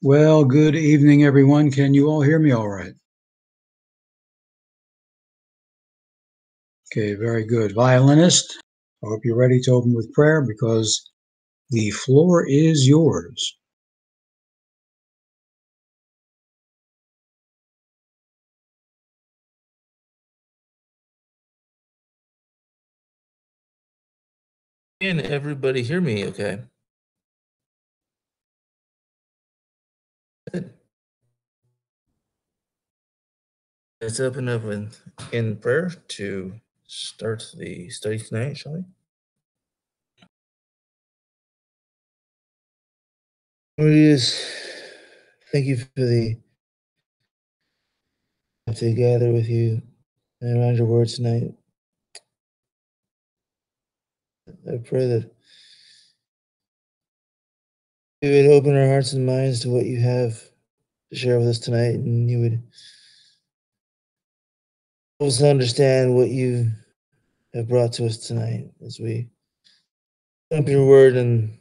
Well, good evening, everyone. Can you all hear me all right? Okay, very good. Violinist, I hope you're ready to open with prayer because the floor is yours. Can everybody hear me okay? Let's open up in, in prayer to start the study tonight, shall we? Lord, thank you for the to gather with you and around your words tonight. I pray that you would open our hearts and minds to what you have to share with us tonight, and you would help us understand what you have brought to us tonight as we open your word and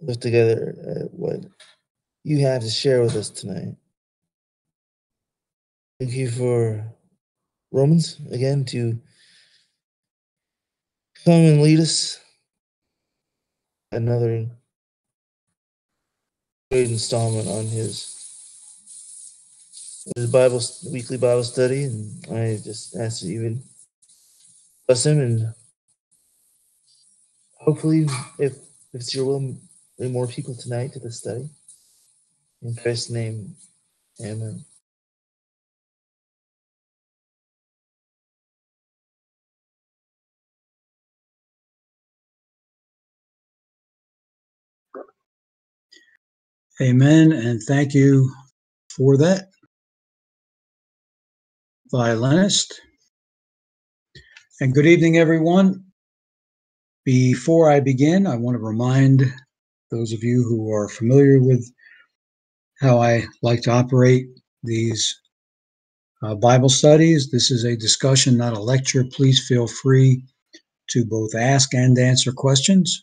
look together at what you have to share with us tonight. Thank you for Romans again to come and lead us another great installment on his his Bible weekly Bible study, and I just ask that you would bless him and hopefully, if if it's your will, bring more people tonight to the study. In Christ's name, Amen. Amen, and thank you for that, violinist. And good evening, everyone. Before I begin, I want to remind those of you who are familiar with how I like to operate these uh, Bible studies. This is a discussion, not a lecture. Please feel free to both ask and answer questions,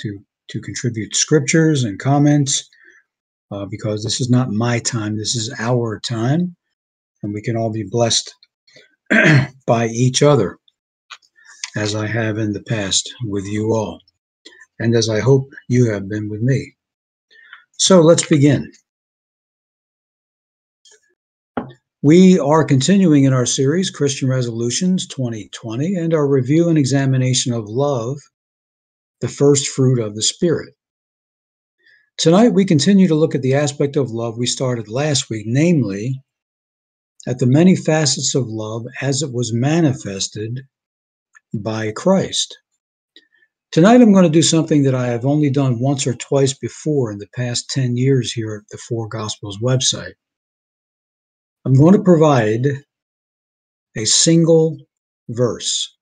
to, to contribute scriptures and comments uh, because this is not my time, this is our time, and we can all be blessed by each other, as I have in the past with you all, and as I hope you have been with me. So let's begin. We are continuing in our series, Christian Resolutions 2020, and our review and examination of love, the first fruit of the Spirit. Tonight, we continue to look at the aspect of love we started last week, namely, at the many facets of love as it was manifested by Christ. Tonight, I'm going to do something that I have only done once or twice before in the past 10 years here at the Four Gospels website. I'm going to provide a single verse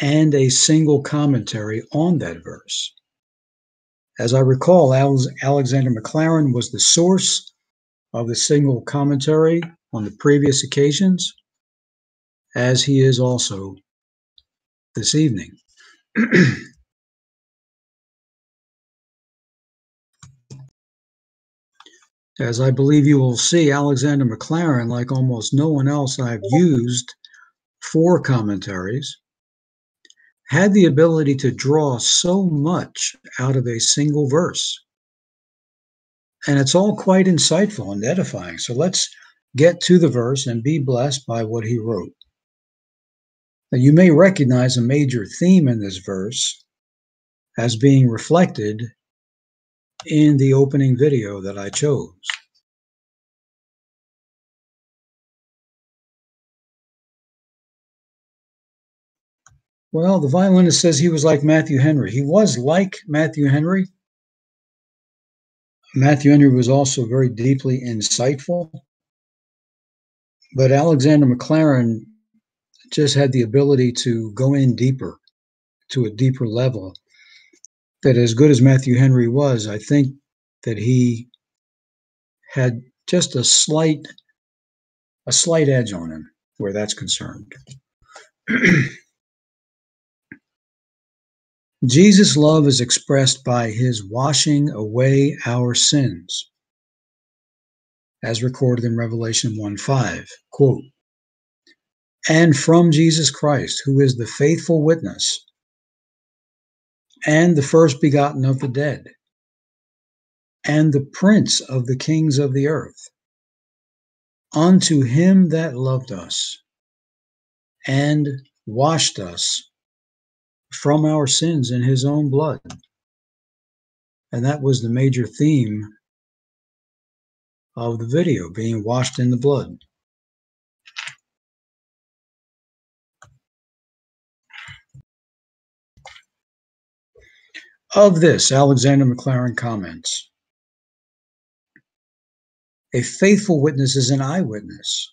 and a single commentary on that verse. As I recall, Alexander Maclaren was the source of the single commentary on the previous occasions, as he is also this evening. as I believe you will see, Alexander Maclaren, like almost no one else I've used for commentaries, had the ability to draw so much out of a single verse. And it's all quite insightful and edifying. So let's get to the verse and be blessed by what he wrote. Now, you may recognize a major theme in this verse as being reflected in the opening video that I chose. Well, the violinist says he was like Matthew Henry. He was like Matthew Henry. Matthew Henry was also very deeply insightful. But Alexander Maclaren just had the ability to go in deeper, to a deeper level. That as good as Matthew Henry was, I think that he had just a slight a slight edge on him where that's concerned. Jesus' love is expressed by his washing away our sins, as recorded in Revelation 1 5. Quote, and from Jesus Christ, who is the faithful witness and the first begotten of the dead and the prince of the kings of the earth, unto him that loved us and washed us from our sins in his own blood. And that was the major theme of the video being washed in the blood. Of this, Alexander Maclaren comments A faithful witness is an eyewitness.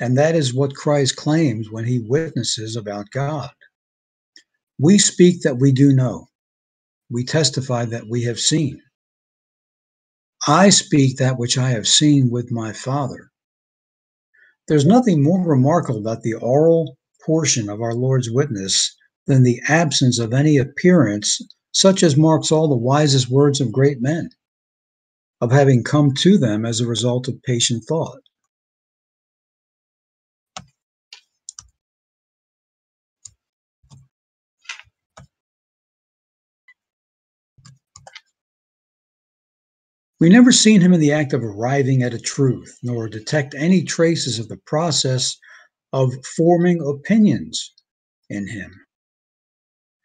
And that is what Christ claims when he witnesses about God. We speak that we do know, we testify that we have seen. I speak that which I have seen with my Father. There's nothing more remarkable about the oral portion of our Lord's witness than the absence of any appearance such as marks all the wisest words of great men, of having come to them as a result of patient thought. We never seen him in the act of arriving at a truth, nor detect any traces of the process of forming opinions in him.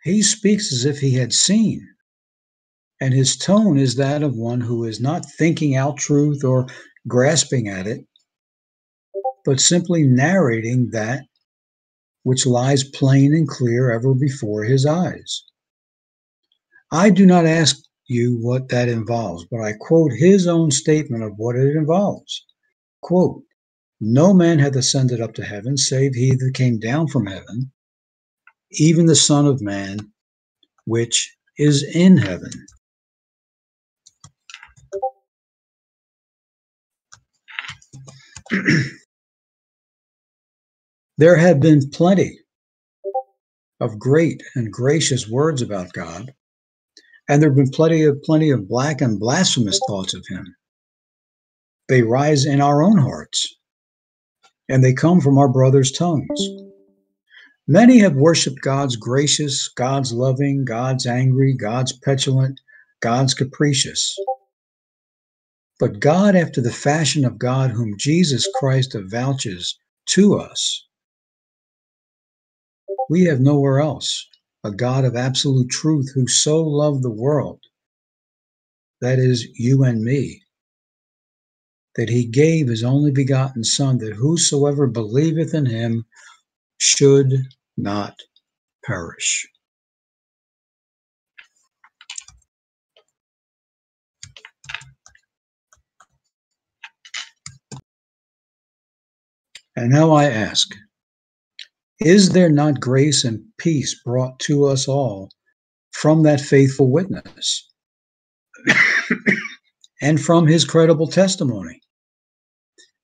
He speaks as if he had seen, and his tone is that of one who is not thinking out truth or grasping at it, but simply narrating that which lies plain and clear ever before his eyes. I do not ask you what that involves, but I quote his own statement of what it involves. Quote, No man hath ascended up to heaven, save he that came down from heaven, even the Son of Man, which is in heaven. there have been plenty of great and gracious words about God, and there have been plenty of plenty of black and blasphemous thoughts of him. They rise in our own hearts, and they come from our brothers' tongues. Many have worshiped God's gracious, God's loving, God's angry, God's petulant, God's capricious. But God, after the fashion of God, whom Jesus Christ avouches to us, we have nowhere else a God of absolute truth who so loved the world, that is, you and me, that he gave his only begotten Son, that whosoever believeth in him should not perish. And now I ask, is there not grace and peace brought to us all from that faithful witness and from his credible testimony?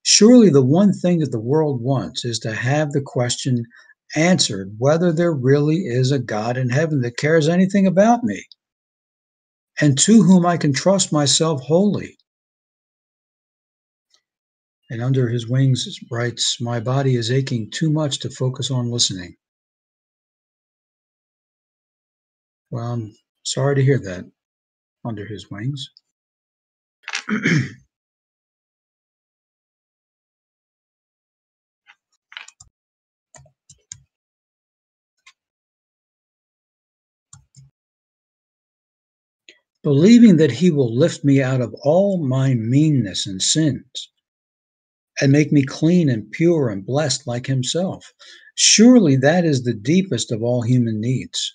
Surely the one thing that the world wants is to have the question answered whether there really is a God in heaven that cares anything about me and to whom I can trust myself wholly and under his wings writes, My body is aching too much to focus on listening. Well, I'm sorry to hear that, under his wings. Believing that he will lift me out of all my meanness and sins and make me clean and pure and blessed like himself. Surely that is the deepest of all human needs,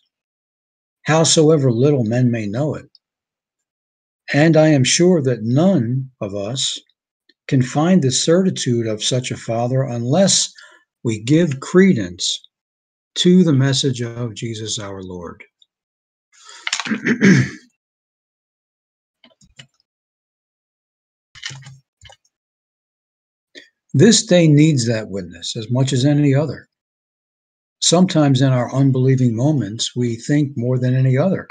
howsoever little men may know it. And I am sure that none of us can find the certitude of such a Father unless we give credence to the message of Jesus our Lord. This day needs that witness as much as any other. Sometimes in our unbelieving moments, we think more than any other.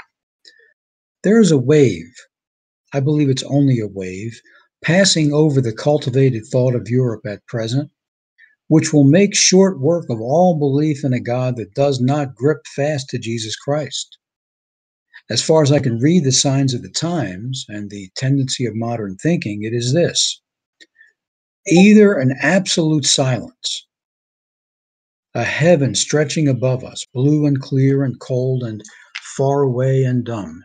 There is a wave, I believe it's only a wave, passing over the cultivated thought of Europe at present, which will make short work of all belief in a God that does not grip fast to Jesus Christ. As far as I can read the signs of the times and the tendency of modern thinking, it is this either an absolute silence, a heaven stretching above us, blue and clear and cold and far away and dumb,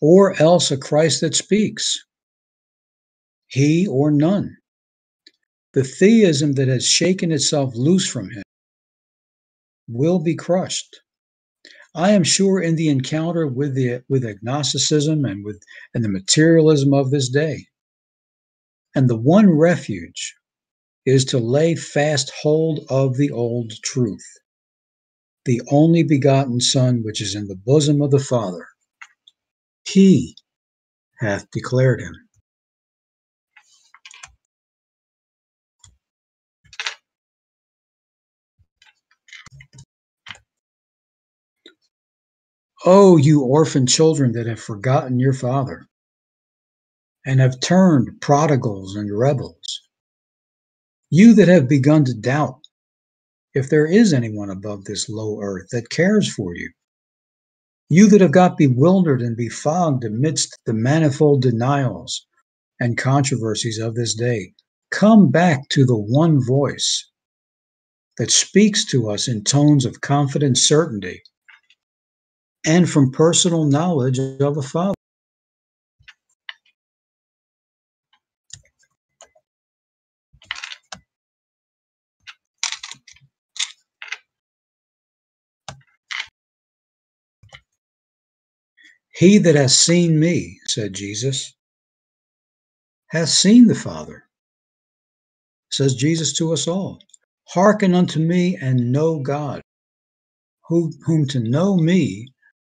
or else a Christ that speaks, he or none. The theism that has shaken itself loose from him will be crushed. I am sure in the encounter with the with agnosticism and with and the materialism of this day. And the one refuge is to lay fast hold of the old truth, the only begotten Son which is in the bosom of the Father. He hath declared him. Oh, you orphan children that have forgotten your father and have turned prodigals and rebels. You that have begun to doubt if there is anyone above this low earth that cares for you. You that have got bewildered and befogged amidst the manifold denials and controversies of this day, come back to the one voice that speaks to us in tones of confident certainty and from personal knowledge of the Father. He that has seen me, said Jesus, has seen the Father, says Jesus to us all. Hearken unto me and know God. Who, whom to know me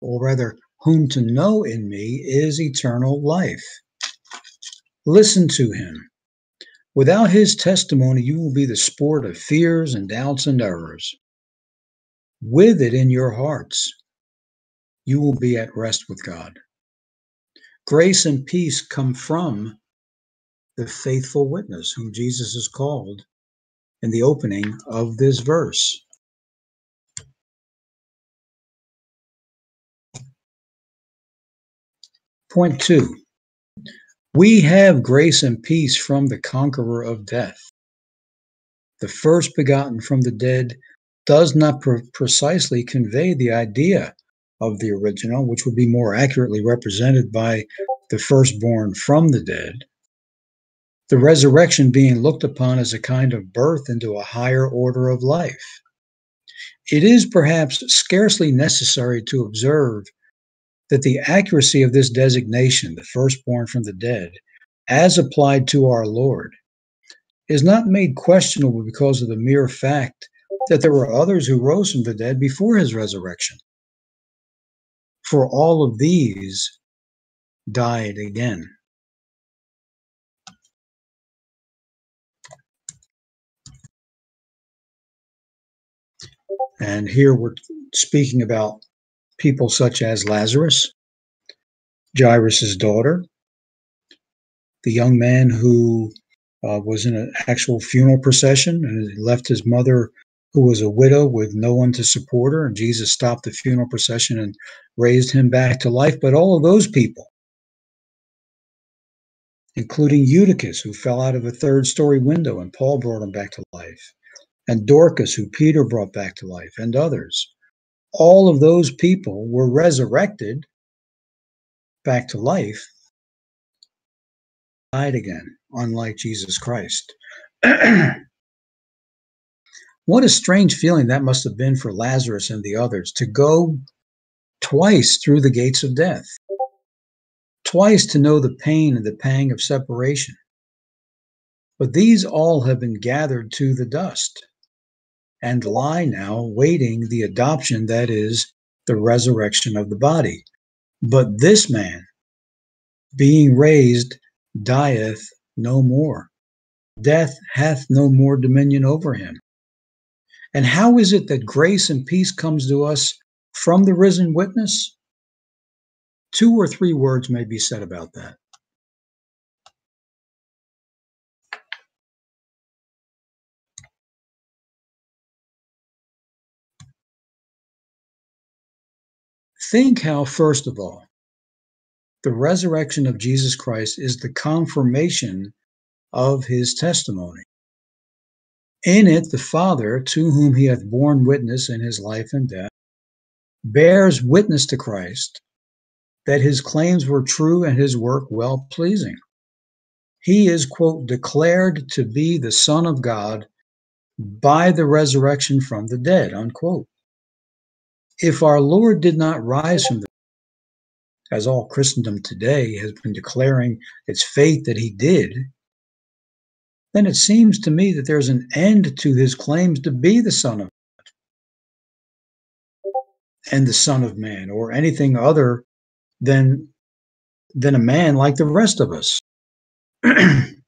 or rather, whom to know in me is eternal life. Listen to him. Without his testimony, you will be the sport of fears and doubts and errors. With it in your hearts, you will be at rest with God. Grace and peace come from the faithful witness whom Jesus is called in the opening of this verse. Point two we have grace and peace from the conqueror of death. The first begotten from the dead does not pre- precisely convey the idea of the original, which would be more accurately represented by the firstborn from the dead. The resurrection being looked upon as a kind of birth into a higher order of life. It is perhaps scarcely necessary to observe that the accuracy of this designation, the firstborn from the dead, as applied to our Lord, is not made questionable because of the mere fact that there were others who rose from the dead before his resurrection. For all of these died again. And here we're speaking about people such as Lazarus, Jairus' daughter, the young man who uh, was in an actual funeral procession and left his mother, who was a widow with no one to support her. And Jesus stopped the funeral procession and raised him back to life. But all of those people, including Eutychus, who fell out of a third story window and Paul brought him back to life, and Dorcas, who Peter brought back to life, and others, all of those people were resurrected back to life, died again, unlike Jesus Christ. what a strange feeling that must have been for Lazarus and the others to go twice through the gates of death, twice to know the pain and the pang of separation. But these all have been gathered to the dust and lie now waiting the adoption that is the resurrection of the body. But this man being raised, dieth no more. Death hath no more dominion over him. And how is it that grace and peace comes to us from the risen witness? Two or three words may be said about that. Think how, first of all, the resurrection of Jesus Christ is the confirmation of his testimony. In it, the Father, to whom he hath borne witness in his life and death, bears witness to Christ that his claims were true and his work well pleasing. He is, quote, declared to be the Son of God by the resurrection from the dead, unquote. If our Lord did not rise from the as all Christendom today has been declaring its faith that he did, then it seems to me that there's an end to his claims to be the Son of God and the Son of Man, or anything other than than a man like the rest of us.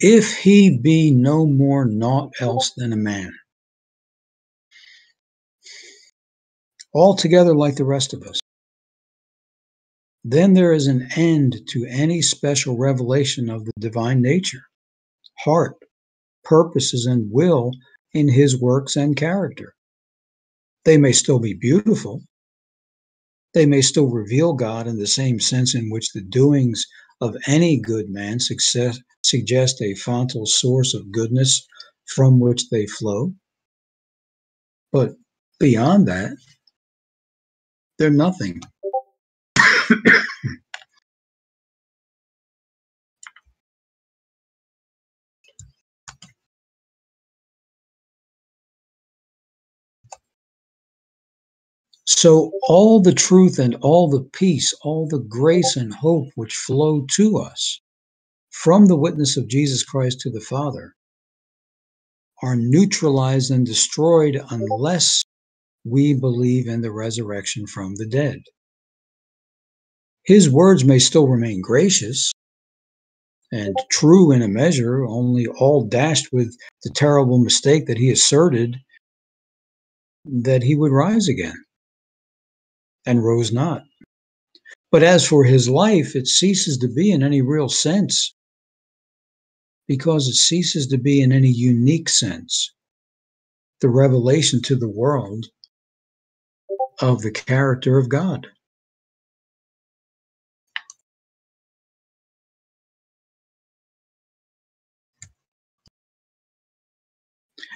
if he be no more naught else than a man, altogether like the rest of us, then there is an end to any special revelation of the divine nature, heart, purposes, and will in his works and character. They may still be beautiful. They may still reveal God in the same sense in which the doings of any good man success, suggest a fontal source of goodness from which they flow. But beyond that, they're nothing. So, all the truth and all the peace, all the grace and hope which flow to us from the witness of Jesus Christ to the Father are neutralized and destroyed unless we believe in the resurrection from the dead. His words may still remain gracious and true in a measure, only all dashed with the terrible mistake that he asserted that he would rise again and rose not. But as for his life, it ceases to be in any real sense because it ceases to be in any unique sense the revelation to the world of the character of God.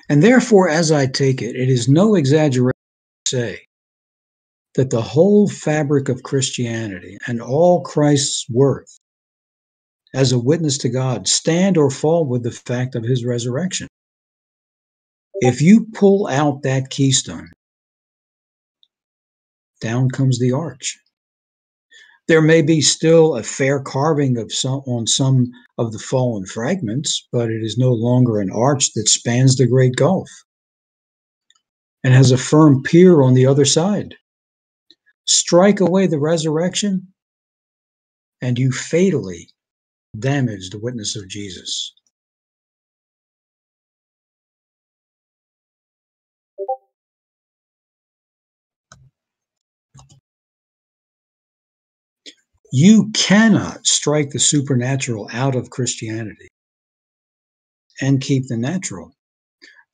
And therefore, as I take it, it is no exaggeration to say that the whole fabric of Christianity and all Christ's worth as a witness to God stand or fall with the fact of his resurrection. If you pull out that keystone, down comes the arch. There may be still a fair carving of some, on some of the fallen fragments, but it is no longer an arch that spans the great gulf and has a firm pier on the other side strike away the resurrection, and you fatally damage the witness of Jesus. You cannot strike the supernatural out of Christianity and keep the natural.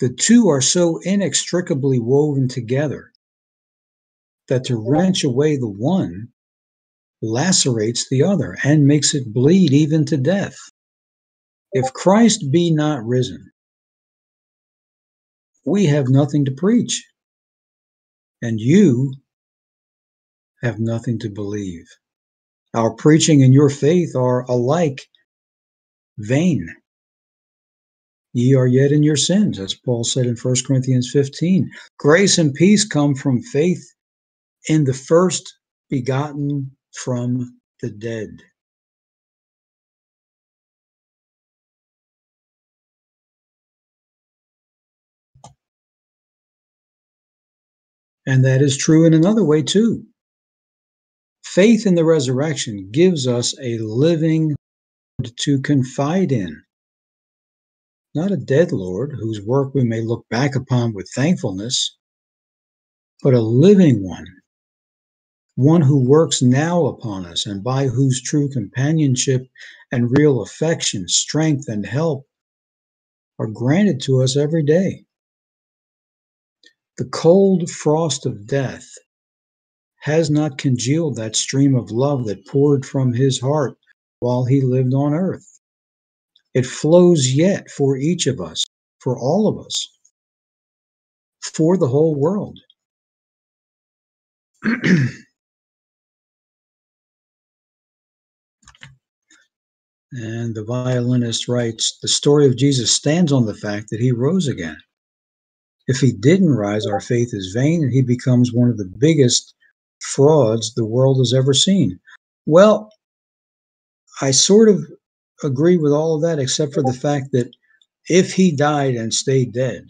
The two are so inextricably woven together that to wrench away the one lacerates the other and makes it bleed even to death. If Christ be not risen, we have nothing to preach, and you have nothing to believe. Our preaching and your faith are alike vain. Ye are yet in your sins, as Paul said in 1 Corinthians 15. Grace and peace come from faith and the first begotten from the dead. And that is true in another way too. Faith in the resurrection gives us a living to confide in, not a dead Lord whose work we may look back upon with thankfulness, but a living one one who works now upon us and by whose true companionship and real affection, strength, and help are granted to us every day. The cold frost of death has not congealed that stream of love that poured from his heart while he lived on earth. It flows yet for each of us, for all of us, for the whole world. and the violinist writes The story of Jesus stands on the fact that he rose again. If he didn't rise, our faith is vain and he becomes one of the biggest frauds the world has ever seen. Well, I sort of agree with all of that, except for the fact that if he died and stayed dead,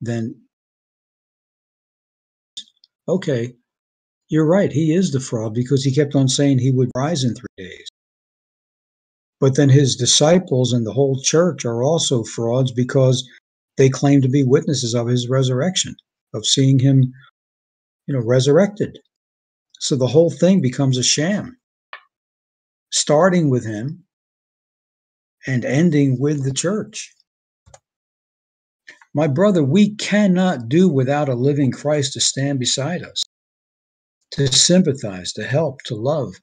then okay, you're right. He is the fraud because he kept on saying he would rise in three days. But then his disciples and the whole church are also frauds because they claim to be witnesses of his resurrection, of seeing him you know, resurrected. So the whole thing becomes a sham, starting with him and ending with the church. My brother, we cannot do without a living Christ to stand beside us, to sympathize, to help, to love.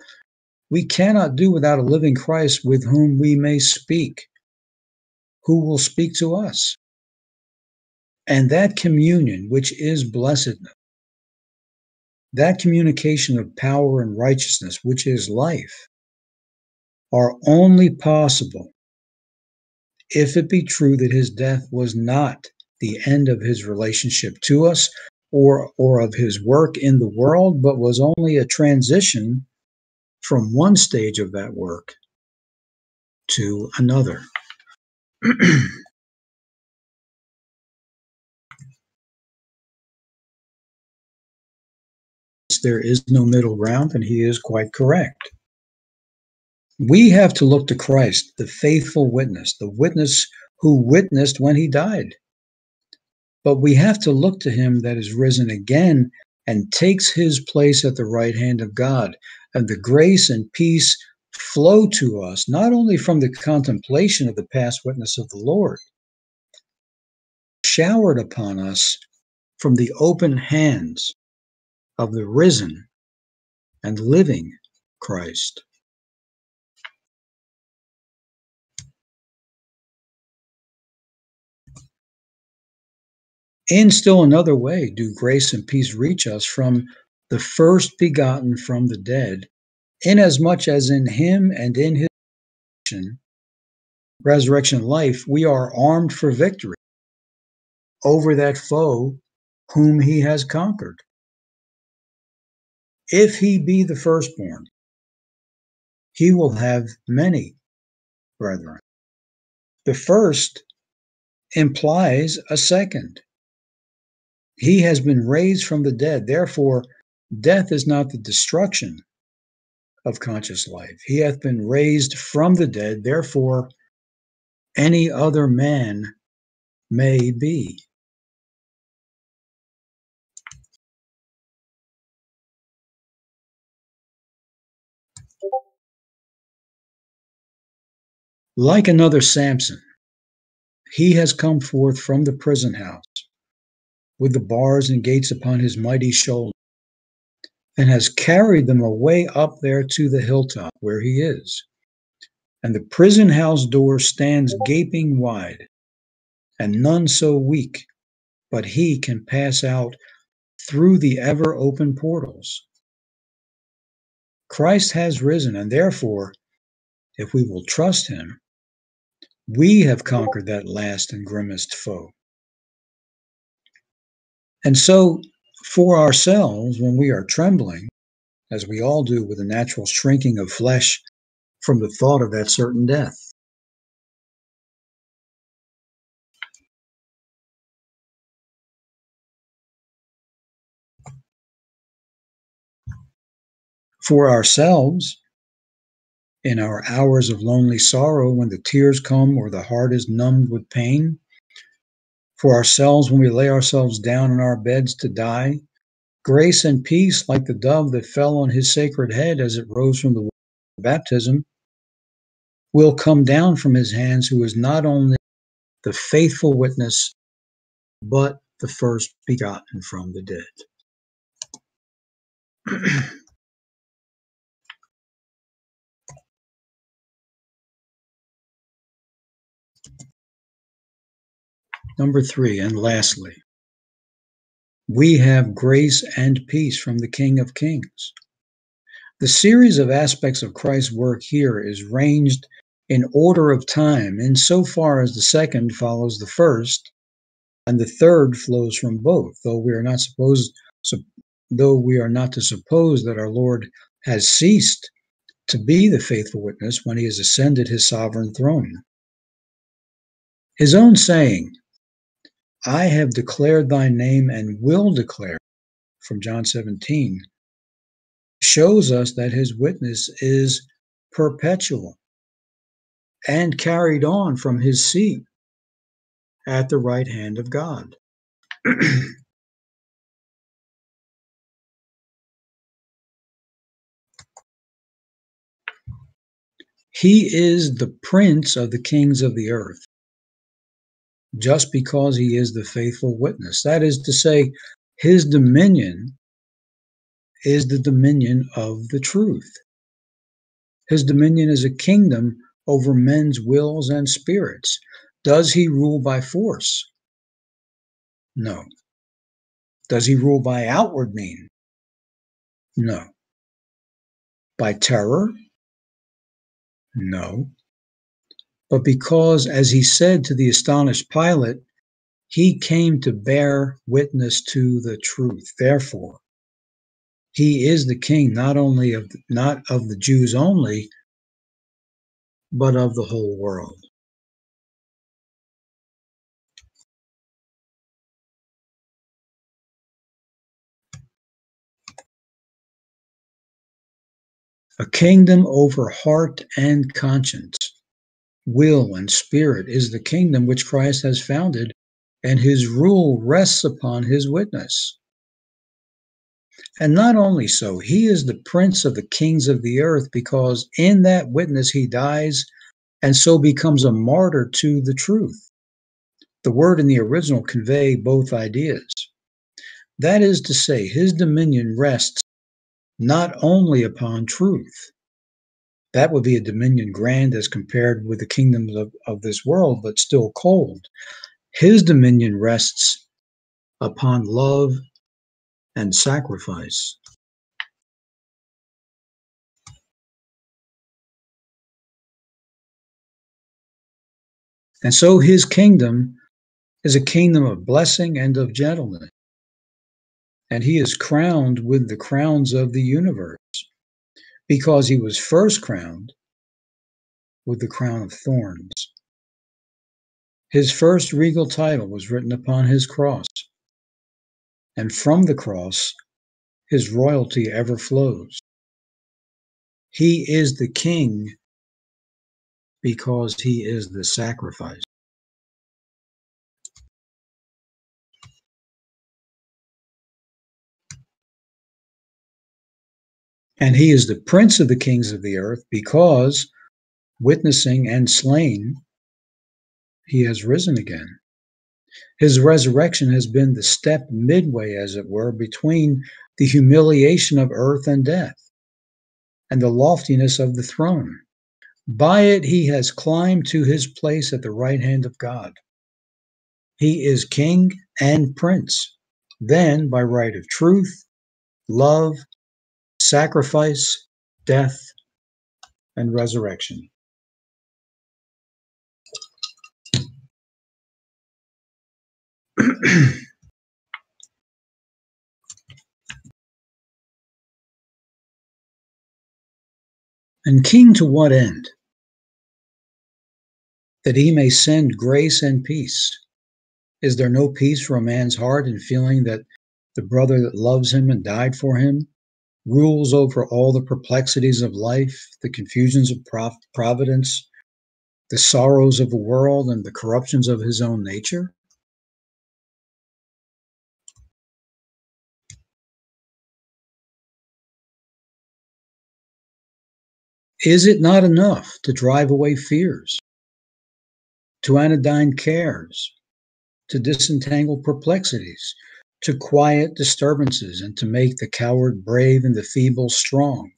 We cannot do without a living Christ with whom we may speak, who will speak to us. And that communion, which is blessedness, that communication of power and righteousness, which is life, are only possible if it be true that his death was not the end of his relationship to us or, or of his work in the world, but was only a transition from one stage of that work to another. there is no middle ground, and he is quite correct. We have to look to Christ, the faithful witness, the witness who witnessed when he died. But we have to look to him that is risen again and takes his place at the right hand of God. And the grace and peace flow to us not only from the contemplation of the past witness of the Lord, showered upon us from the open hands of the risen and living Christ. In still another way, do grace and peace reach us from the first begotten from the dead, inasmuch as in him and in his resurrection life, we are armed for victory over that foe whom he has conquered if he be the firstborn, he will have many brethren. The first implies a second. He has been raised from the dead. Therefore, death is not the destruction of conscious life. He hath been raised from the dead. Therefore, any other man may be. Like another Samson, he has come forth from the prison house with the bars and gates upon his mighty shoulder, and has carried them away up there to the hilltop where he is. And the prison house door stands gaping wide, and none so weak, but he can pass out through the ever open portals. Christ has risen, and therefore, if we will trust him, we have conquered that last and grimmest foe. And so, for ourselves, when we are trembling, as we all do with a natural shrinking of flesh from the thought of that certain death, for ourselves in our hours of lonely sorrow when the tears come or the heart is numbed with pain, for ourselves, when we lay ourselves down in our beds to die, grace and peace, like the dove that fell on his sacred head as it rose from the baptism, will come down from his hands, who is not only the faithful witness, but the first begotten from the dead. Number three, and lastly, we have grace and peace from the King of Kings. The series of aspects of Christ's work here is ranged in order of time, insofar as the second follows the first, and the third flows from both, though we are not supposed though we are not to suppose that our Lord has ceased to be the faithful witness when he has ascended his sovereign throne. His own saying, I have declared thy name and will declare, from John 17, shows us that his witness is perpetual and carried on from his seat at the right hand of God. he is the prince of the kings of the earth just because he is the faithful witness. That is to say, his dominion is the dominion of the truth. His dominion is a kingdom over men's wills and spirits. Does he rule by force? No. Does he rule by outward mean? No. By terror? No but because, as he said to the astonished Pilate, he came to bear witness to the truth. Therefore, he is the king not only of not of the Jews only, but of the whole world. A kingdom over heart and conscience will, and spirit is the kingdom which Christ has founded, and his rule rests upon his witness. And not only so, he is the prince of the kings of the earth because in that witness he dies and so becomes a martyr to the truth. The word in the original convey both ideas. That is to say, his dominion rests not only upon truth, that would be a dominion grand as compared with the kingdoms of, of this world, but still cold. His dominion rests upon love and sacrifice. And so his kingdom is a kingdom of blessing and of gentleness. And he is crowned with the crowns of the universe because he was first crowned with the crown of thorns. His first regal title was written upon his cross, and from the cross his royalty ever flows. He is the king because he is the sacrifice. And he is the prince of the kings of the earth because, witnessing and slain, he has risen again. His resurrection has been the step midway, as it were, between the humiliation of earth and death and the loftiness of the throne. By it, he has climbed to his place at the right hand of God. He is king and prince. Then, by right of truth, love, sacrifice, death, and resurrection. and king to what end? That he may send grace and peace. Is there no peace for a man's heart in feeling that the brother that loves him and died for him rules over all the perplexities of life, the confusions of providence, the sorrows of the world, and the corruptions of his own nature? Is it not enough to drive away fears, to anodyne cares, to disentangle perplexities, to quiet disturbances, and to make the coward brave and the feeble strong,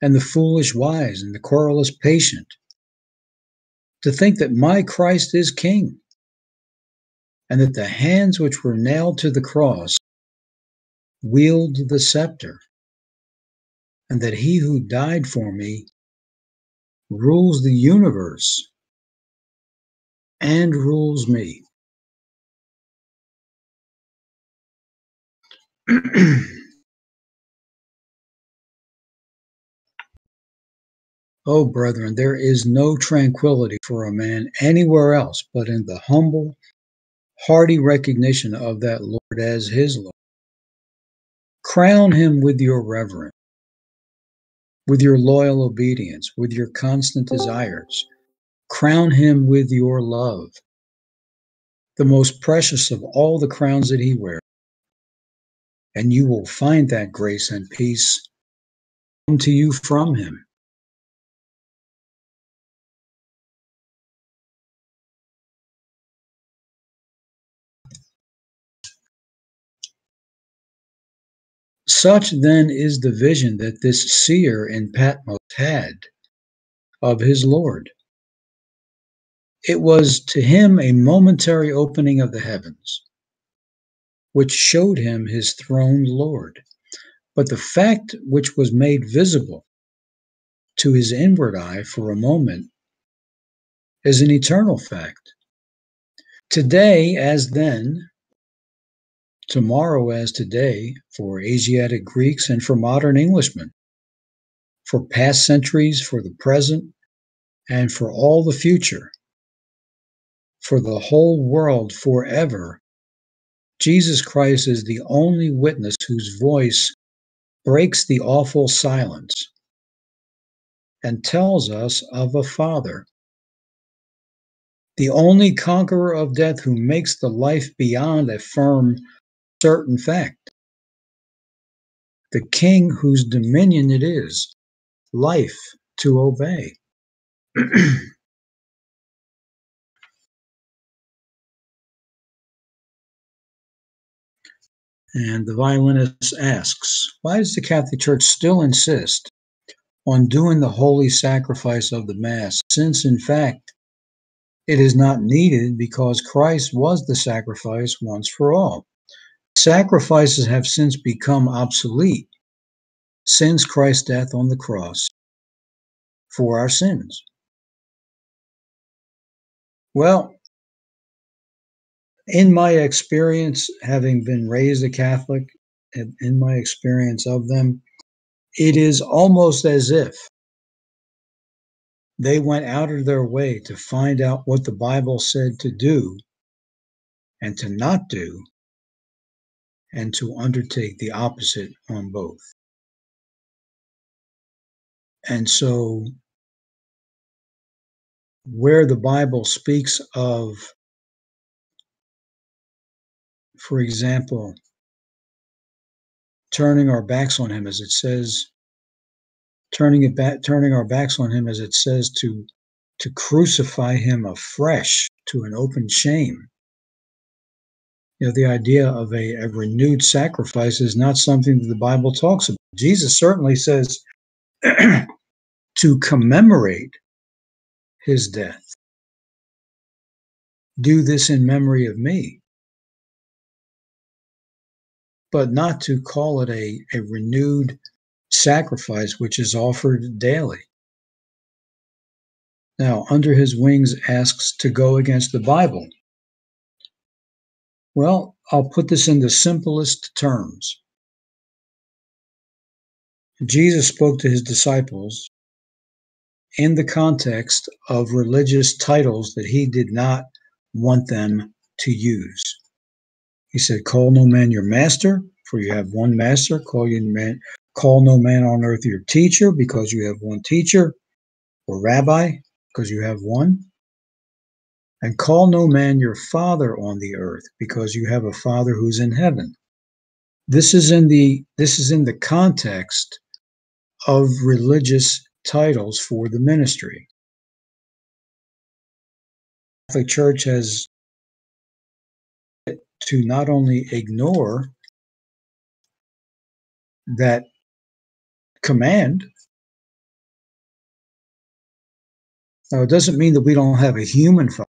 and the foolish wise and the querulous patient? To think that my Christ is King, and that the hands which were nailed to the cross wield the scepter and that he who died for me rules the universe and rules me. oh, brethren, there is no tranquility for a man anywhere else but in the humble, hearty recognition of that Lord as his Lord. Crown him with your reverence with your loyal obedience, with your constant desires. Crown him with your love, the most precious of all the crowns that he wears. And you will find that grace and peace come to you from him. Such then is the vision that this seer in Patmos had of his Lord. It was to him a momentary opening of the heavens, which showed him his throned Lord. But the fact which was made visible to his inward eye for a moment is an eternal fact. Today, as then, tomorrow as today for Asiatic Greeks and for modern Englishmen, for past centuries, for the present, and for all the future, for the whole world forever. Jesus Christ is the only witness whose voice breaks the awful silence and tells us of a Father. The only conqueror of death who makes the life beyond a firm certain fact. The king whose dominion it is, life to obey. and the violinist asks, why does the Catholic Church still insist on doing the holy sacrifice of the Mass, since in fact it is not needed because Christ was the sacrifice once for all? Sacrifices have since become obsolete since Christ's death on the cross for our sins. Well, in my experience, having been raised a Catholic, in my experience of them, it is almost as if they went out of their way to find out what the Bible said to do and to not do and to undertake the opposite on both. And so, where the Bible speaks of, for example, turning our backs on him, as it says, turning it back, turning our backs on him, as it says, to to crucify him afresh to an open shame you know, the idea of a, a renewed sacrifice is not something that the Bible talks about. Jesus certainly says to commemorate his death. Do this in memory of me. But not to call it a, a renewed sacrifice which is offered daily. Now, Under His Wings asks to go against the Bible. Well, I'll put this in the simplest terms. Jesus spoke to his disciples in the context of religious titles that he did not want them to use. He said, Call no man your master, for you have one master. Call you man, call no man on earth your teacher, because you have one teacher, or rabbi, because you have one. And call no man your father on the earth, because you have a father who's in heaven. This is in the this is in the context of religious titles for the ministry. The Church has to not only ignore that command. Now, it doesn't mean that we don't have a human father.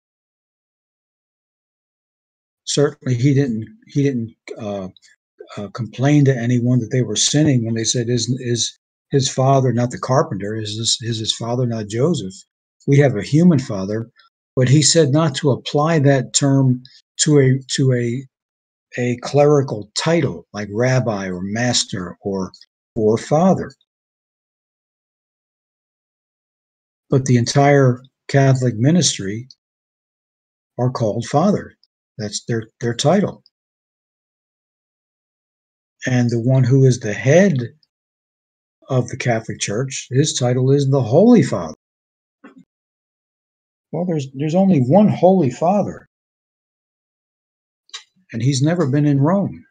Certainly, he didn't. He didn't uh, uh, complain to anyone that they were sinning when they said, "Is is his father not the carpenter? Is this is his father not Joseph?" We have a human father, but he said not to apply that term to a to a a clerical title like rabbi or master or or father. But the entire Catholic ministry are called father. That's their their title. And the one who is the head of the Catholic Church, his title is the Holy Father. Well, there's there's only one Holy Father and he's never been in Rome.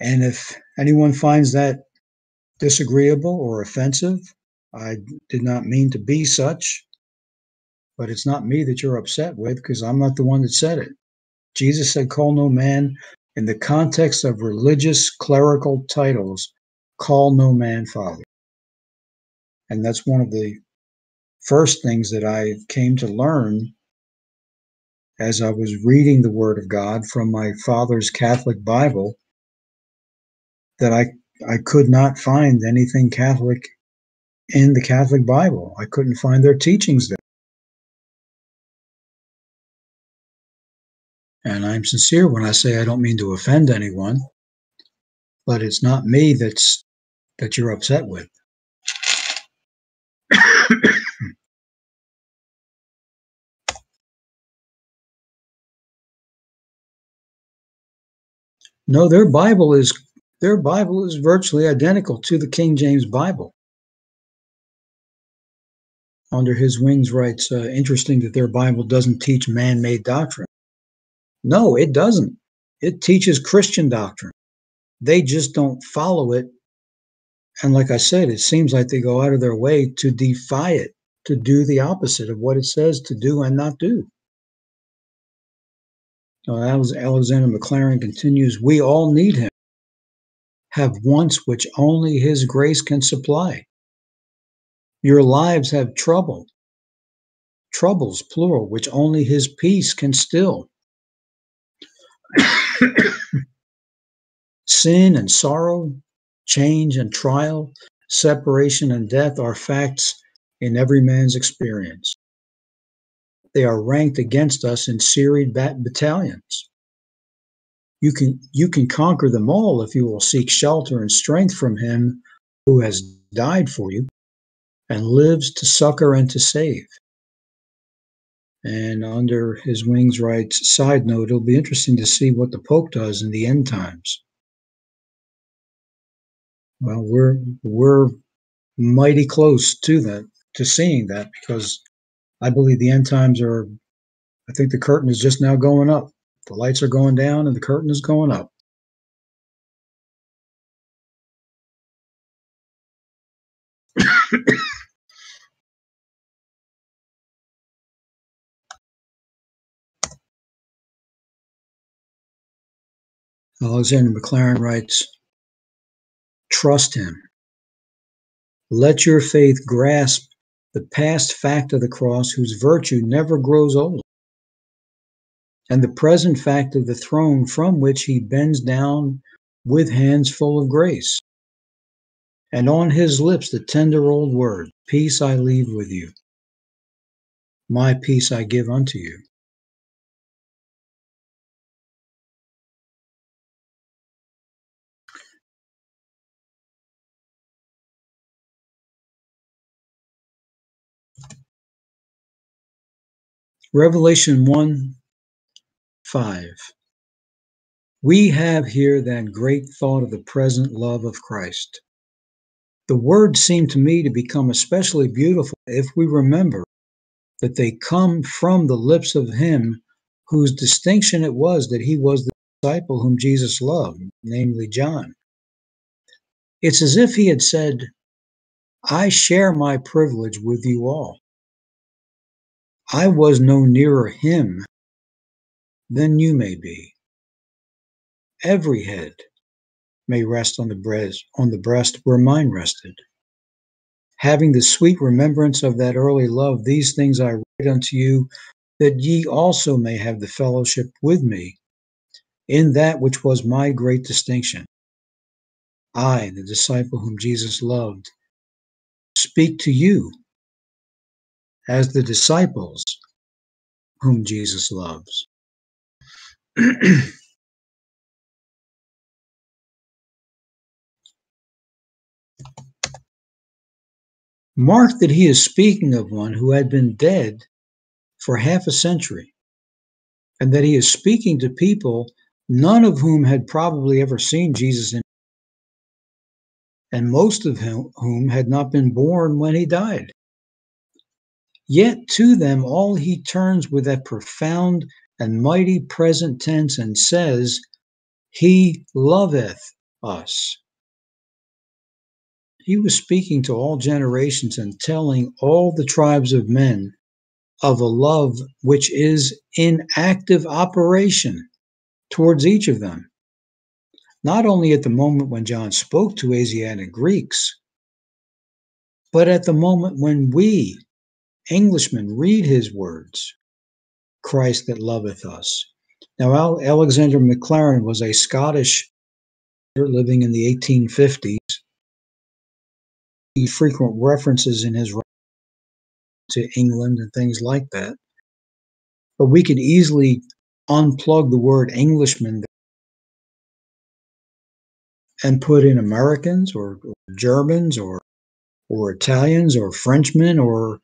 And if anyone finds that disagreeable or offensive, I did not mean to be such, but it's not me that you're upset with because I'm not the one that said it. Jesus said, Call no man in the context of religious clerical titles, call no man father. And that's one of the first things that I came to learn as I was reading the Word of God from my father's Catholic Bible that I I could not find anything Catholic in the Catholic Bible. I couldn't find their teachings there. And I'm sincere when I say I don't mean to offend anyone, but it's not me that's that you're upset with. No, their Bible is their Bible is virtually identical to the King James Bible. Under his wings writes, uh, interesting that their Bible doesn't teach man-made doctrine. No, it doesn't. It teaches Christian doctrine. They just don't follow it. And like I said, it seems like they go out of their way to defy it, to do the opposite of what it says to do and not do. Alexander Maclaren continues, We all need him, have wants which only his grace can supply. Your lives have trouble, troubles, plural, which only his peace can still. Sin and sorrow, change and trial, separation and death are facts in every man's experience they are ranked against us in serried bat- battalions. You can you can conquer them all if you will seek shelter and strength from him who has died for you and lives to succor and to save. And under his wings writes, side note, it'll be interesting to see what the Pope does in the end times. Well, we're we're mighty close to that, to seeing that, because I believe the end times are, I think the curtain is just now going up. The lights are going down and the curtain is going up. Alexander Maclaren writes, Trust him. Let your faith grasp the past fact of the cross whose virtue never grows old, and the present fact of the throne from which he bends down with hands full of grace. And on his lips the tender old word, Peace I leave with you, my peace I give unto you. Revelation 1 5. We have here that great thought of the present love of Christ. The words seem to me to become especially beautiful if we remember that they come from the lips of him whose distinction it was that he was the disciple whom Jesus loved, namely John. It's as if he had said, I share my privilege with you all. I was no nearer him than you may be. Every head may rest on the breast, on the breast where mine rested. Having the sweet remembrance of that early love, these things I write unto you, that ye also may have the fellowship with me in that which was my great distinction. I, the disciple whom Jesus loved, speak to you as the disciples whom Jesus loves. Mark that he is speaking of one who had been dead for half a century, and that he is speaking to people none of whom had probably ever seen Jesus in and most of whom had not been born when he died. Yet to them all he turns with that profound and mighty present tense and says, He loveth us. He was speaking to all generations and telling all the tribes of men of a love which is in active operation towards each of them not only at the moment when John spoke to Asiatic Greeks, but at the moment when we, Englishmen, read his words Christ that loveth us. Now, Alexander Maclaren was a Scottish living in the 1850s. He frequent references in his to England and things like that. But we could easily unplug the word Englishman and put in Americans or, or Germans or or Italians or Frenchmen or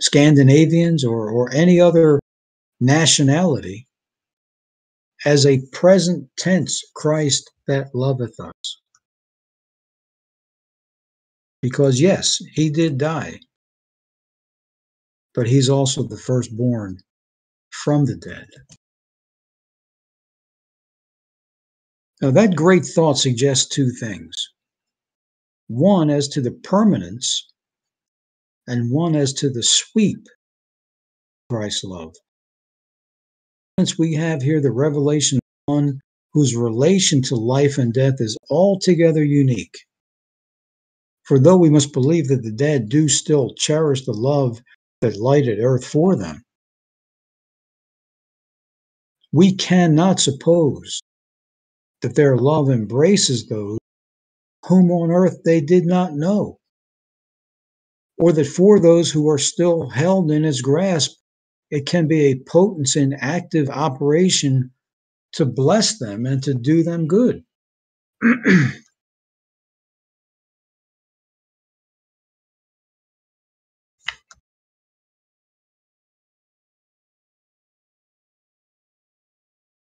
Scandinavians or, or any other nationality as a present tense Christ that loveth us. Because, yes, he did die, but he's also the firstborn from the dead. Now, that great thought suggests two things one as to the permanence, and one as to the sweep of Christ's love. Since we have here the revelation of one whose relation to life and death is altogether unique. For though we must believe that the dead do still cherish the love that lighted earth for them, we cannot suppose that their love embraces those whom on earth they did not know, or that for those who are still held in his grasp, it can be a potent and active operation to bless them and to do them good.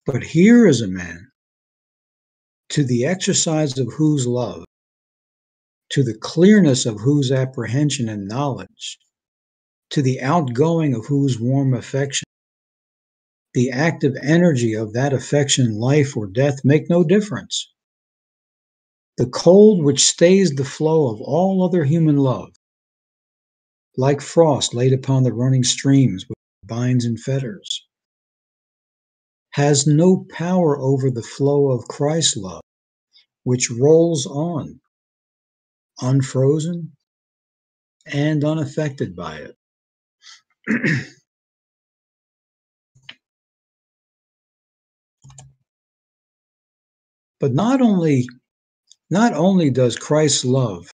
but here is a man to the exercise of whose love, to the clearness of whose apprehension and knowledge, to the outgoing of whose warm affection, the active energy of that affection, life or death, make no difference. The cold which stays the flow of all other human love, like frost laid upon the running streams which binds and fetters, has no power over the flow of Christ's love, which rolls on, unfrozen and unaffected by it. but not only not only does Christ's love,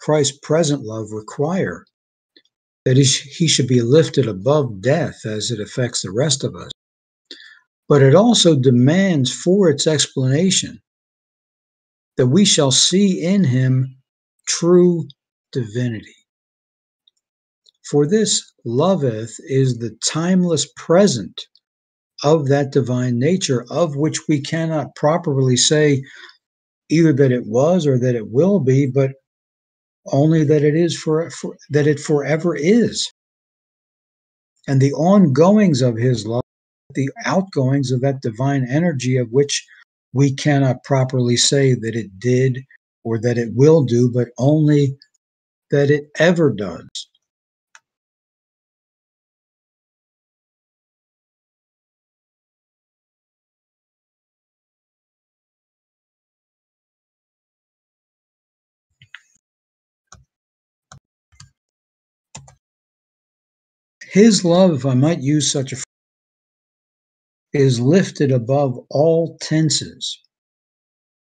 Christ's present love require that he should be lifted above death as it affects the rest of us, but it also demands for its explanation that we shall see in him true divinity. For this loveth is the timeless present of that divine nature, of which we cannot properly say either that it was or that it will be, but only that it is for, for that it forever is. And the ongoings of his love, the outgoings of that divine energy of which we cannot properly say that it did or that it will do, but only that it ever does. His love, if I might use such a is lifted above all tenses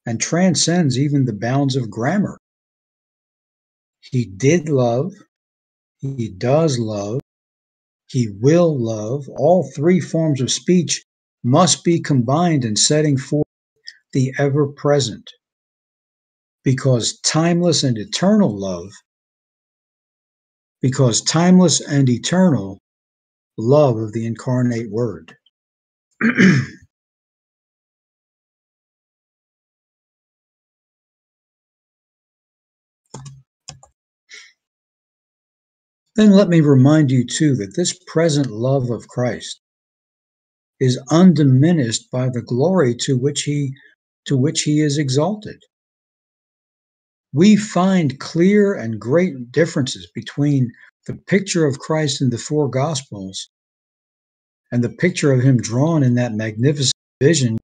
and transcends even the bounds of grammar. He did love, he does love, he will love. All three forms of speech must be combined in setting forth the ever present. Because timeless and eternal love, because timeless and eternal love of the incarnate word. then let me remind you too that this present love of Christ is undiminished by the glory to which he to which he is exalted. We find clear and great differences between the picture of Christ in the four gospels and the picture of him drawn in that magnificent vision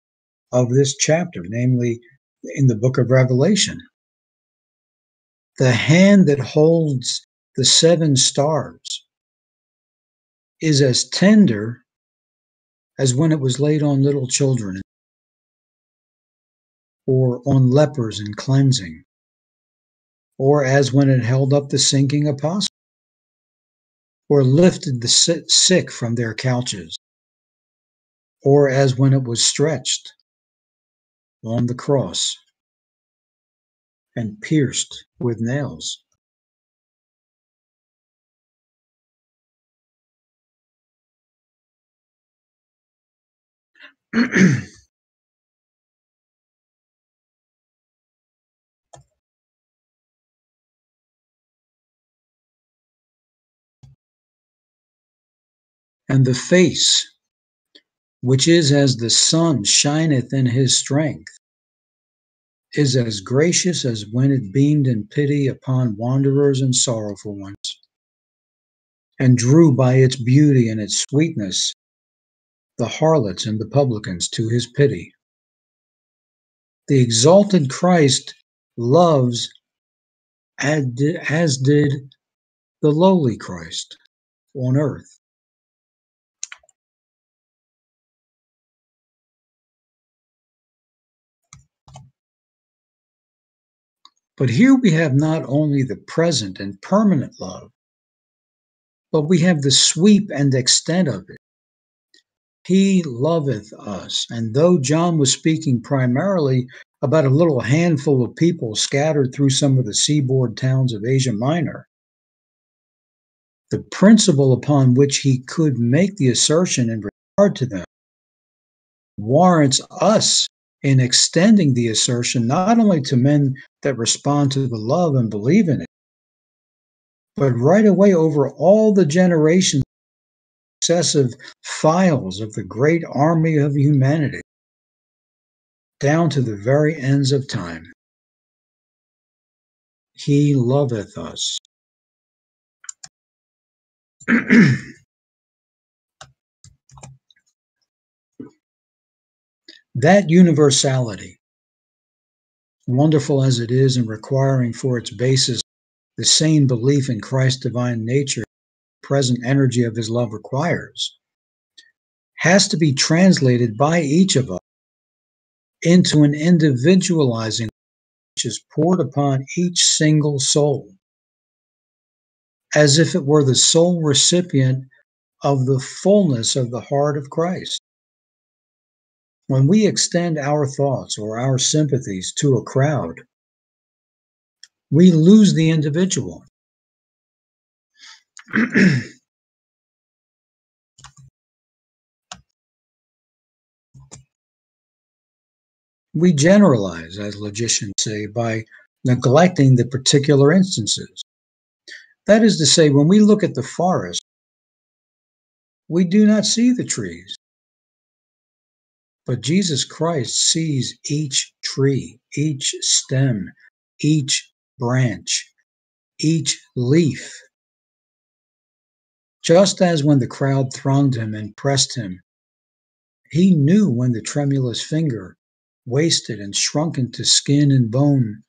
of this chapter, namely in the book of Revelation. The hand that holds the seven stars is as tender as when it was laid on little children or on lepers in cleansing, or as when it held up the sinking apostle or lifted the sick from their couches, or as when it was stretched on the cross and pierced with nails. and the face, which is as the sun shineth in his strength, is as gracious as when it beamed in pity upon wanderers and sorrowful ones, and drew by its beauty and its sweetness the harlots and the publicans to his pity. The exalted Christ loves as did the lowly Christ on earth. But here we have not only the present and permanent love, but we have the sweep and extent of it. He loveth us. And though John was speaking primarily about a little handful of people scattered through some of the seaboard towns of Asia Minor, the principle upon which he could make the assertion in regard to them warrants us in extending the assertion not only to men that respond to the love and believe in it, but right away over all the generations, successive files of the great army of humanity, down to the very ends of time. He loveth us. That universality, wonderful as it is and requiring for its basis the same belief in Christ's divine nature, present energy of his love requires, has to be translated by each of us into an individualizing which is poured upon each single soul, as if it were the sole recipient of the fullness of the heart of Christ. When we extend our thoughts or our sympathies to a crowd, we lose the individual. we generalize, as logicians say, by neglecting the particular instances. That is to say, when we look at the forest, we do not see the trees. But Jesus Christ sees each tree, each stem, each branch, each leaf. Just as when the crowd thronged him and pressed him, he knew when the tremulous finger, wasted and shrunken to skin and bone,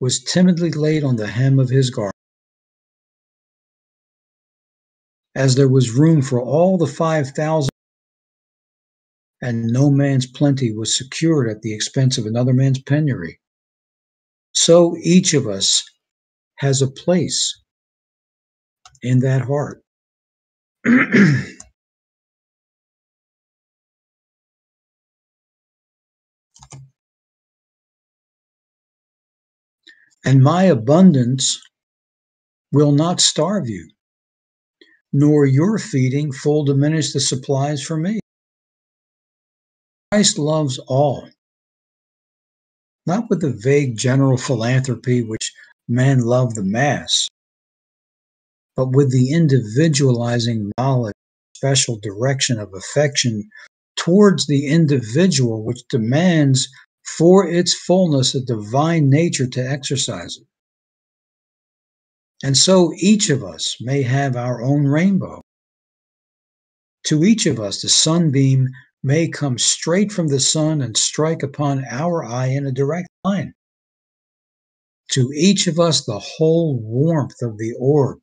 was timidly laid on the hem of his garment. As there was room for all the five thousand, and no man's plenty was secured at the expense of another man's penury, so each of us has a place in that heart. and my abundance will not starve you, nor your feeding full diminish the supplies for me. Christ loves all, not with the vague general philanthropy which men love the mass, but with the individualizing knowledge, special direction of affection towards the individual, which demands for its fullness a divine nature to exercise it. And so each of us may have our own rainbow. To each of us, the sunbeam may come straight from the sun and strike upon our eye in a direct line. To each of us, the whole warmth of the orb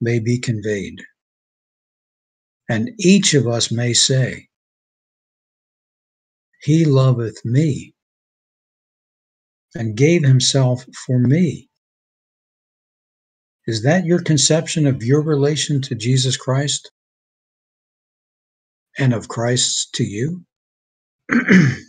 may be conveyed. And each of us may say, He loveth me and gave himself for me. Is that your conception of your relation to Jesus Christ and of Christ to you?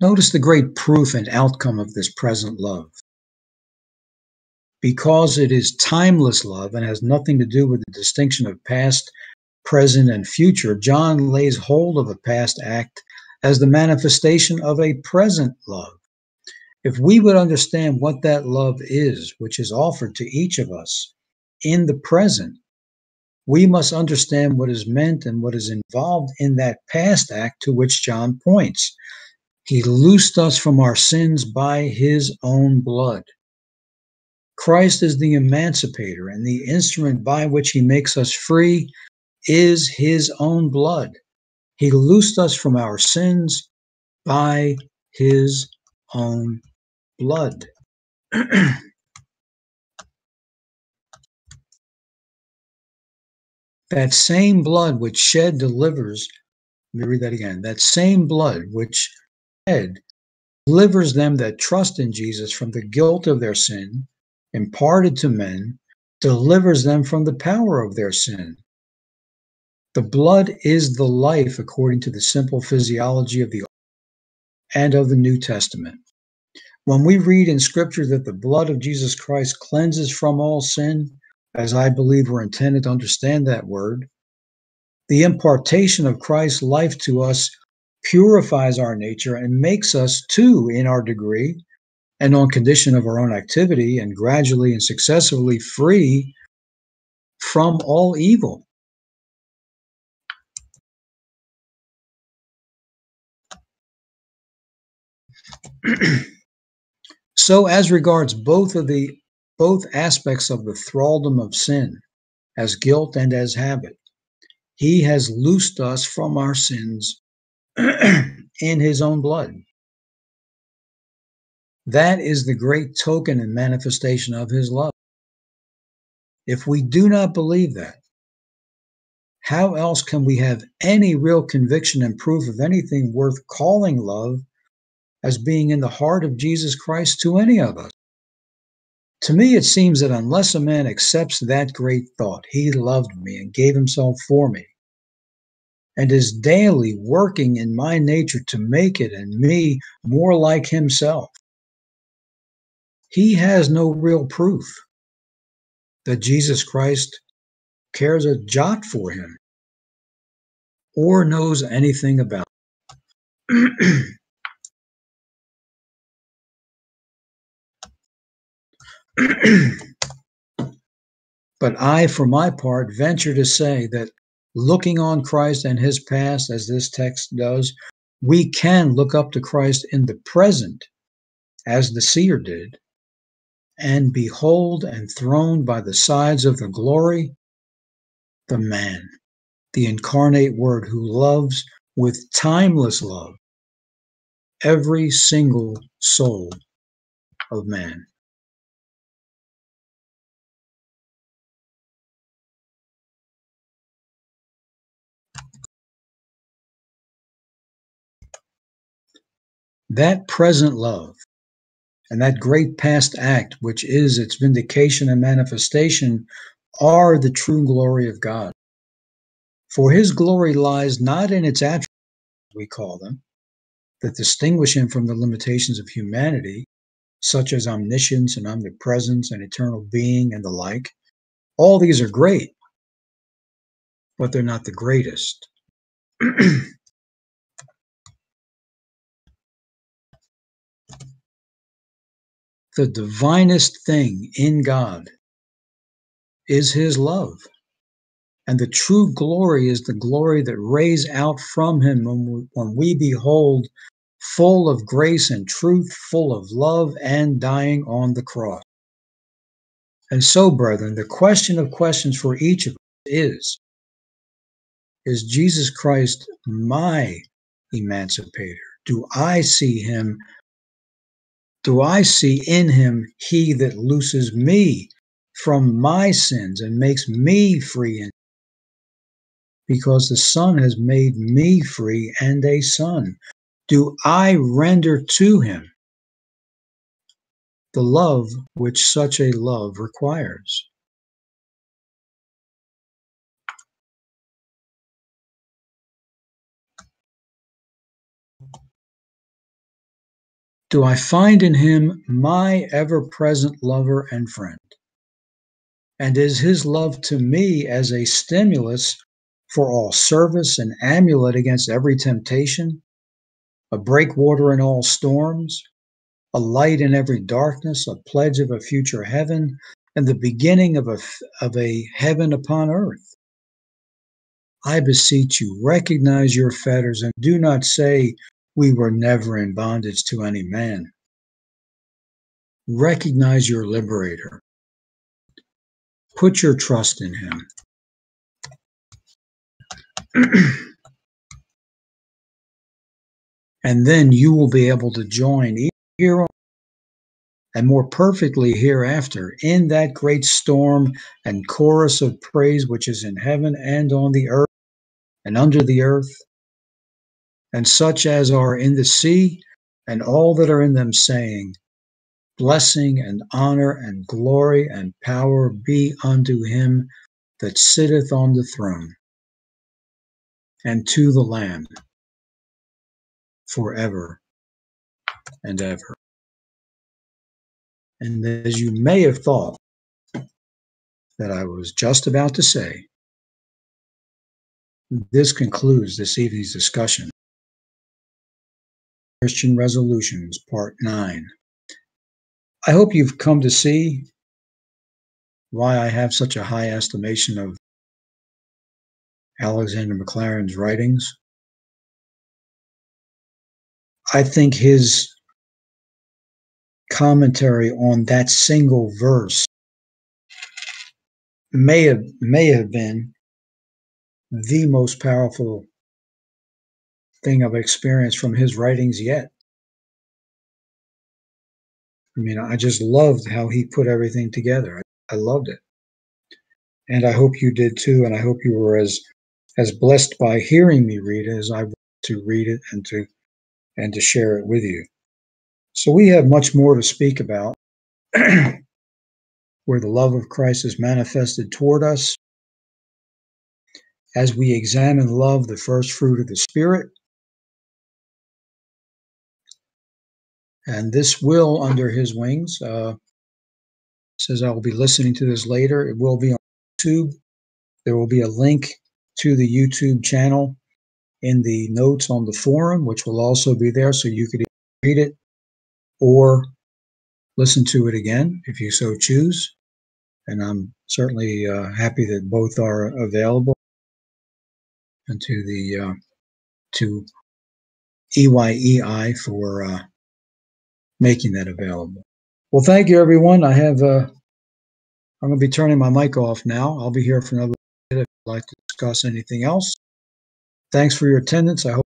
Notice the great proof and outcome of this present love. Because it is timeless love and has nothing to do with the distinction of past, present, and future, John lays hold of a past act as the manifestation of a present love. If we would understand what that love is, which is offered to each of us in the present, we must understand what is meant and what is involved in that past act to which John points. He loosed us from our sins by his own blood. Christ is the emancipator, and the instrument by which he makes us free is his own blood. He loosed us from our sins by his own blood. that same blood which shed delivers, let me read that again. That same blood which delivers them that trust in Jesus from the guilt of their sin, imparted to men, delivers them from the power of their sin. The blood is the life according to the simple physiology of the Old and of the New Testament. When we read in Scripture that the blood of Jesus Christ cleanses from all sin, as I believe we're intended to understand that word, the impartation of Christ's life to us purifies our nature and makes us too, in our degree, and on condition of our own activity, and gradually and successively free from all evil. so as regards both of the both aspects of the thraldom of sin as guilt and as habit he has loosed us from our sins in his own blood. That is the great token and manifestation of his love. If we do not believe that, how else can we have any real conviction and proof of anything worth calling love as being in the heart of Jesus Christ to any of us? To me, it seems that unless a man accepts that great thought, he loved me and gave himself for me, and is daily working in my nature to make it and me more like himself. he has no real proof that Jesus Christ cares a jot for him or knows anything about. but I, for my part, venture to say that looking on Christ and his past, as this text does, we can look up to Christ in the present, as the seer did, and behold, enthroned by the sides of the glory, the man, the incarnate Word who loves with timeless love every single soul of man. That present love and that great past act, which is its vindication and manifestation, are the true glory of God. For his glory lies not in its attributes, we call them, that distinguish him from the limitations of humanity, such as omniscience and omnipresence and eternal being and the like. All these are great, but they're not the greatest. the divinest thing in God is his love. And the true glory is the glory that rays out from him when we, when we behold full of grace and truth, full of love and dying on the cross. And so, brethren, the question of questions for each of us is Is Jesus Christ my emancipator? Do I see him do I see in him he that looses me from my sins and makes me free because the Son has made me free and a son. Do I render to him the love which such a love requires? Do I find in him my ever present lover and friend? And is his love to me as a stimulus for all service, an amulet against every temptation, a breakwater in all storms, a light in every darkness, a pledge of a future heaven, and the beginning of a, of a heaven upon earth? I beseech you, recognize your fetters and do not say, we were never in bondage to any man. Recognize your liberator. Put your trust in him. and then you will be able to join here and more perfectly hereafter in that great storm and chorus of praise which is in heaven and on the earth and under the earth and such as are in the sea, and all that are in them, saying, Blessing and honor and glory and power be unto him that sitteth on the throne, and to the Lamb forever and ever. And as you may have thought that I was just about to say, this concludes this evening's discussion Christian Resolutions, Part 9. I hope you've come to see why I have such a high estimation of Alexander Maclaren's writings. I think his commentary on that single verse may have may have been the most powerful thing I've experienced from his writings yet. I mean, I just loved how he put everything together. I, I loved it. And I hope you did too. And I hope you were as as blessed by hearing me read it as I was to read it and to and to share it with you. So we have much more to speak about where the love of Christ is manifested toward us as we examine love, the first fruit of the Spirit, And this will, under his wings, uh, says I will be listening to this later. It will be on YouTube. There will be a link to the YouTube channel in the notes on the forum, which will also be there, so you could read it or listen to it again if you so choose. And I'm certainly uh, happy that both are available. And to the uh, to EYEI for uh, making that available. Well, thank you, everyone. I have uh, I'm going to be turning my mic off now. I'll be here for another minute if you'd like to discuss anything else. Thanks for your attendance. I hope.